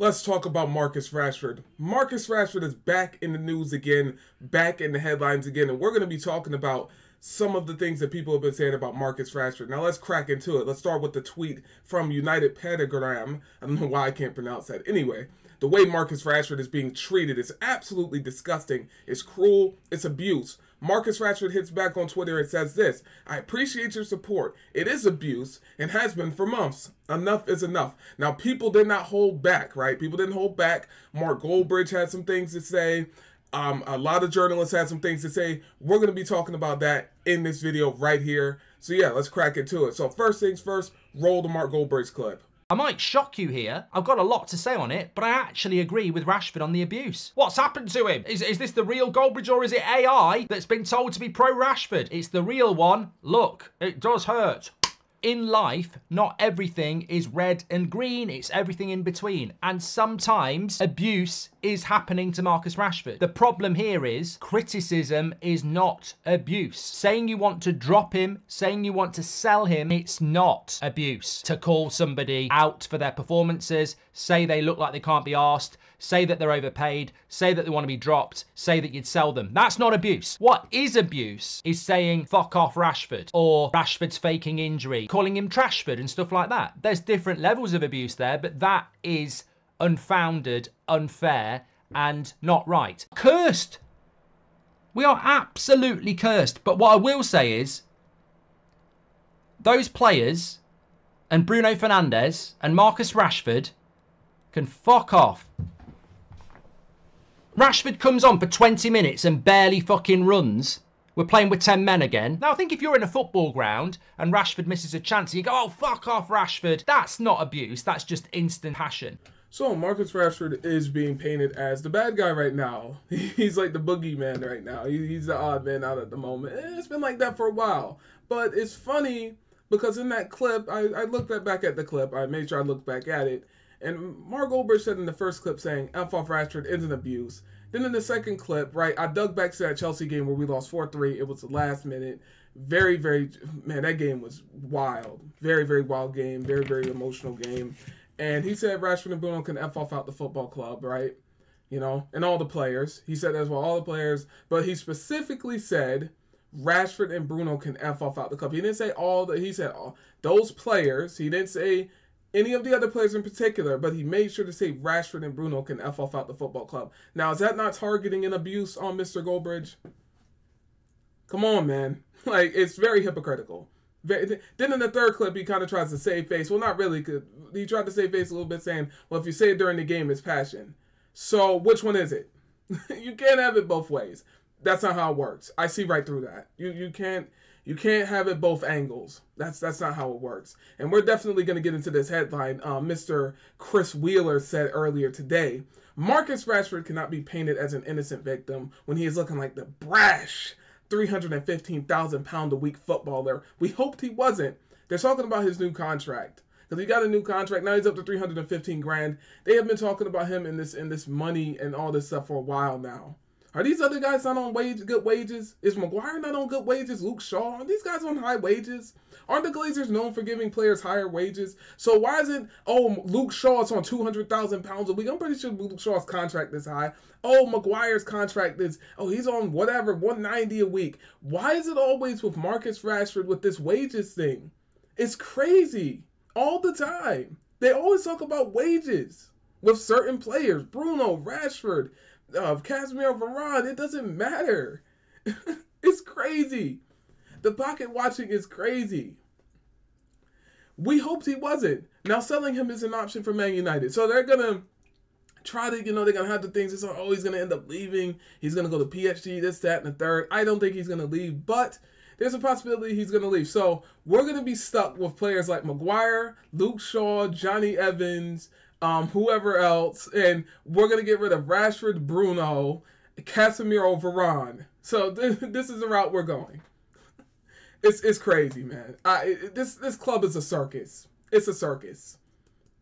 Let's talk about Marcus Rashford. Marcus Rashford is back in the news again, back in the headlines again, and we're going to be talking about some of the things that people have been saying about Marcus Rashford. Now let's crack into it. Let's start with the tweet from United Pentagram. I don't know why I can't pronounce that. Anyway, the way Marcus Rashford is being treated is absolutely disgusting. It's cruel. It's abuse. Marcus Rashford hits back on Twitter and says this I appreciate your support. It is abuse and has been for months. Enough is enough. Now, people did not hold back, right? People didn't hold back. Mark Goldbridge had some things to say. Um, a lot of journalists had some things to say. We're going to be talking about that in this video right here. So, yeah, let's crack into it. So, first things first, roll the Mark Goldbridge clip. I might shock you here. I've got a lot to say on it, but I actually agree with Rashford on the abuse. What's happened to him? Is, is this the real Goldbridge or is it AI that's been told to be pro Rashford? It's the real one. Look, it does hurt in life, not everything is red and green, it's everything in between. And sometimes abuse is happening to Marcus Rashford. The problem here is criticism is not abuse. Saying you want to drop him, saying you want to sell him, it's not abuse. To call somebody out for their performances, say they look like they can't be asked, say that they're overpaid, say that they want to be dropped, say that you'd sell them. That's not abuse. What is abuse is saying fuck off Rashford or Rashford's faking injury, calling him Trashford and stuff like that. There's different levels of abuse there, but that is unfounded, unfair, and not right. Cursed. We are absolutely cursed. But what I will say is, those players and Bruno Fernandes and Marcus Rashford can fuck off. Rashford comes on for 20 minutes and barely fucking runs. We're playing with 10 men again. Now, I think if you're in a football ground and Rashford misses a chance, you go, oh, fuck off, Rashford. That's not abuse. That's just instant passion. So, Marcus Rashford is being painted as the bad guy right now. He's like the boogeyman right now. He's the odd man out at the moment. Eh, it's been like that for a while. But it's funny because in that clip, I, I looked back at the clip. I made sure I looked back at it. And Mark Goldbridge said in the first clip saying, F off Rashford is an abuse. Then in the second clip, right, I dug back to that Chelsea game where we lost 4 3. It was the last minute. Very, very, man, that game was wild. Very, very wild game. Very, very emotional game. And he said Rashford and Bruno can F off out the football club, right? You know, and all the players. He said as well, all the players. But he specifically said Rashford and Bruno can F off out the club. He didn't say all the, he said all, those players. He didn't say any of the other players in particular, but he made sure to say Rashford and Bruno can F off out the football club. Now, is that not targeting and abuse on Mr. Goldbridge? Come on, man. Like, it's very hypocritical. Then in the third clip, he kind of tries to save face. Well, not really. He tried to save face a little bit, saying, well, if you say it during the game, it's passion. So, which one is it? you can't have it both ways. That's not how it works. I see right through that. You you can't you can't have it both angles. That's that's not how it works. And we're definitely going to get into this headline. Uh, Mr. Chris Wheeler said earlier today, Marcus Rashford cannot be painted as an innocent victim when he is looking like the brash 315,000 pound a week footballer. We hoped he wasn't. They're talking about his new contract because he got a new contract. Now he's up to 315 grand. They have been talking about him in this in this money and all this stuff for a while now. Are these other guys not on wage good wages? Is Maguire not on good wages? Luke Shaw? Are these guys on high wages? Aren't the Glazers known for giving players higher wages? So why is it, oh, Luke Shaw's on 200,000 pounds a week? I'm pretty sure Luke Shaw's contract is high. Oh, Maguire's contract is, oh, he's on whatever, 190 a week. Why is it always with Marcus Rashford with this wages thing? It's crazy. All the time. They always talk about wages with certain players. Bruno, Rashford, of Casemiro Varane. It doesn't matter. it's crazy. The pocket watching is crazy. We hoped he wasn't. Now selling him is an option for Man United. So they're gonna try to, you know, they're gonna have the things. It's like, oh, he's gonna end up leaving. He's gonna go to PSG, this, that, and the third. I don't think he's gonna leave, but there's a possibility he's gonna leave. So we're gonna be stuck with players like Maguire, Luke Shaw, Jonny Evans, um, whoever else, and we're gonna get rid of Rashford, Bruno, Casemiro, Varane. So th- this is the route we're going. It's it's crazy, man. I, it, this this club is a circus. It's a circus.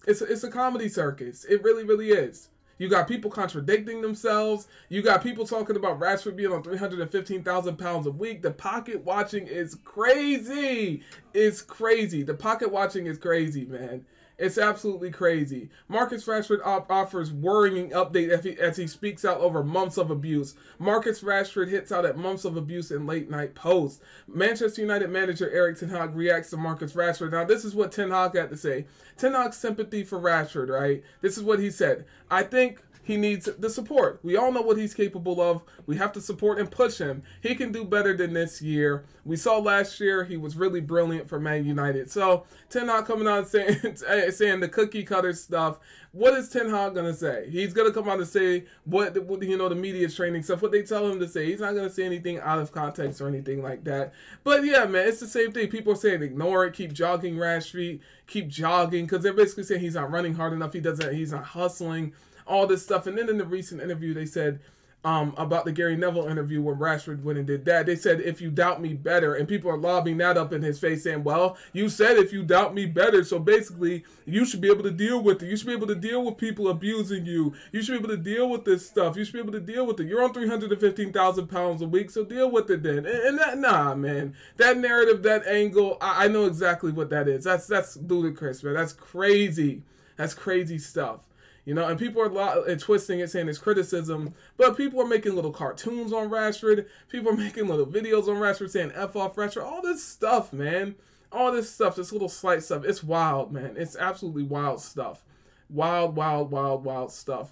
It's a, it's a comedy circus. It really really is. You got people contradicting themselves. You got people talking about Rashford being on 315,000 pounds a week. The pocket watching is crazy. It's crazy. The pocket watching is crazy, man. It's absolutely crazy. Marcus Rashford op- offers worrying update as he, as he speaks out over months of abuse. Marcus Rashford hits out at months of abuse in late night posts. Manchester United manager Erik Ten Hag reacts to Marcus Rashford. Now, this is what Ten Hag had to say. Ten Hag's sympathy for Rashford, right? This is what he said. I think he needs the support. We all know what he's capable of. We have to support and push him. He can do better than this year. We saw last year he was really brilliant for Man United. So Ten Hag coming out saying saying the cookie cutter stuff. What is Ten Hag gonna say? He's gonna come out and say what, what you know the media training stuff. What they tell him to say. He's not gonna say anything out of context or anything like that. But yeah, man, it's the same thing. People are saying ignore it. Keep jogging Rashford. Keep jogging because they're basically saying he's not running hard enough. He doesn't. He's not hustling all this stuff. And then in the recent interview, they said um, about the Gary Neville interview when Rashford went and did that. They said, if you doubt me better. And people are lobbing that up in his face saying, well, you said if you doubt me better. So basically, you should be able to deal with it. You should be able to deal with people abusing you. You should be able to deal with this stuff. You should be able to deal with it. You're on 315,000 pounds a week, so deal with it then. And, and, that, nah, man. That narrative, that angle, I, I know exactly what that is. That's, that's ludicrous, man. That's crazy. That's crazy stuff. You know, and people are lo- twisting it, saying it's criticism, but people are making little cartoons on Rashford. People are making little videos on Rashford saying "f off Rashford." All this stuff, man. All this stuff, this little slight stuff. It's wild, man. It's absolutely wild stuff. Wild, wild, wild, wild stuff.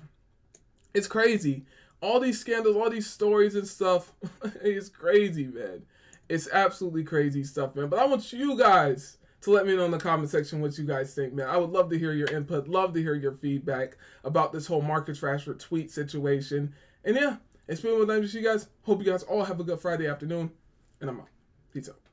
It's crazy. All these scandals, all these stories and stuff. it's crazy, man. It's absolutely crazy stuff, man. But I want you guys to let me know in the comment section what you guys think, man. I would love to hear your input, love to hear your feedback about this whole Marcus Rashford tweet situation. And yeah, it's been with you guys. Hope you guys all have a good Friday afternoon, and I'm out. Peace out.